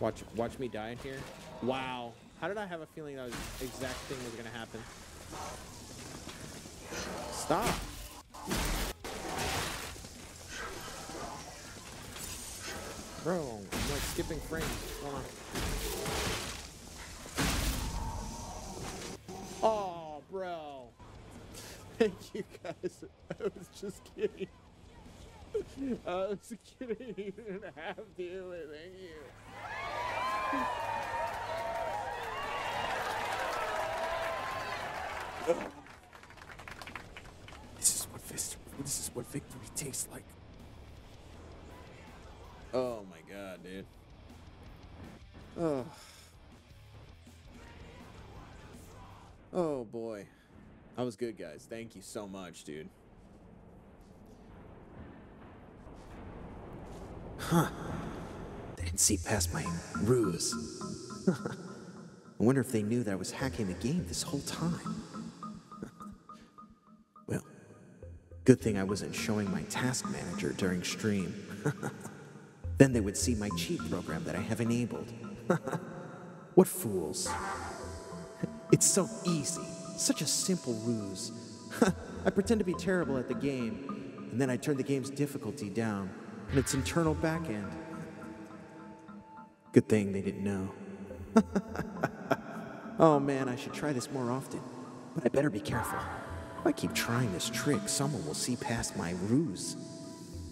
Watch, watch me die in here. Wow. How did I have a feeling that exact thing was gonna happen? Stop. Bro, I'm like skipping frames. Hold on. Oh, bro. Thank you guys. I was just kidding. I was kidding. You didn't have to. Thank you. This is what this is what victory tastes like. Oh my god, dude. Oh. Oh boy. That was good, guys. Thank you so much, dude. They didn't see past my ruse. I wonder if they knew that I was hacking the game this whole time. well, good thing I wasn't showing my task manager during stream. then they would see my cheat program that I have enabled. what fools. It's so easy, such a simple ruse. I pretend to be terrible at the game, and then I turn the game's difficulty down and its internal backend. Good thing they didn't know. oh man, I should try this more often. But I better be careful. If I keep trying this trick, someone will see past my ruse.